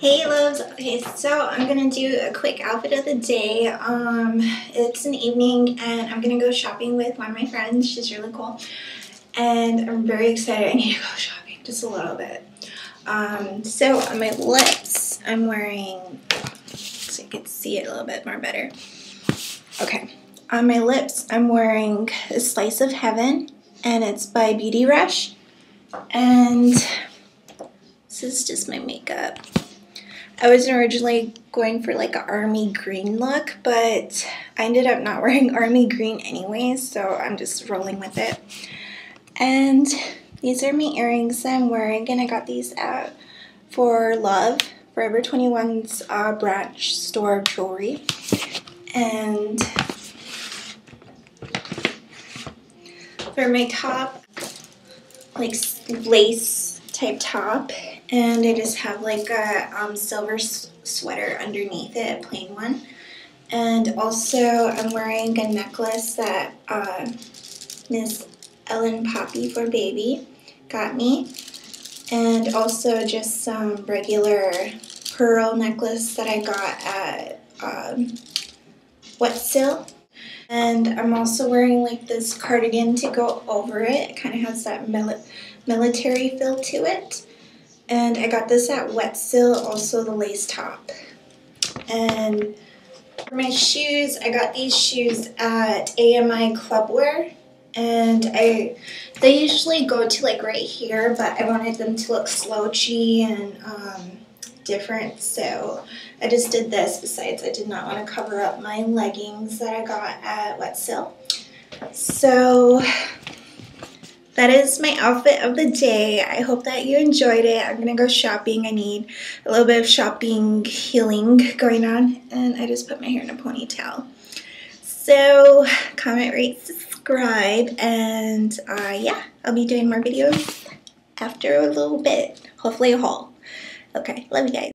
Hey loves, okay so I'm gonna do a quick outfit of the day. Um, it's an evening and I'm gonna go shopping with one of my friends. She's really cool and I'm very excited. I need to go shopping just a little bit. Um, so on my lips I'm wearing, so you can see it a little bit more better. Okay, on my lips I'm wearing a Slice of Heaven and it's by Beauty Rush and this is just my makeup. I was originally going for like an army green look, but I ended up not wearing army green anyway, so I'm just rolling with it. And these are my earrings I'm wearing, and I got these at For Love, Forever 21's uh, branch store jewelry. And for my top, like lace type top, and I just have like a um, silver sweater underneath it, a plain one. And also I'm wearing a necklace that uh, Miss Ellen Poppy for Baby got me. And also just some regular pearl necklace that I got at um, Wet Seal. And I'm also wearing like this cardigan to go over it. It kind of has that mil military feel to it. And I got this at Wet Seal, also the lace top. And for my shoes, I got these shoes at AMI Clubwear. And I, they usually go to like right here, but I wanted them to look slouchy and um, different. So I just did this. Besides, I did not want to cover up my leggings that I got at Wet Seal. So that is my outfit of the day. I hope that you enjoyed it. I'm gonna go shopping. I need a little bit of shopping healing going on. And I just put my hair in a ponytail. So comment, rate, subscribe. And uh, yeah, I'll be doing more videos after a little bit. Hopefully a haul. Okay, love you guys.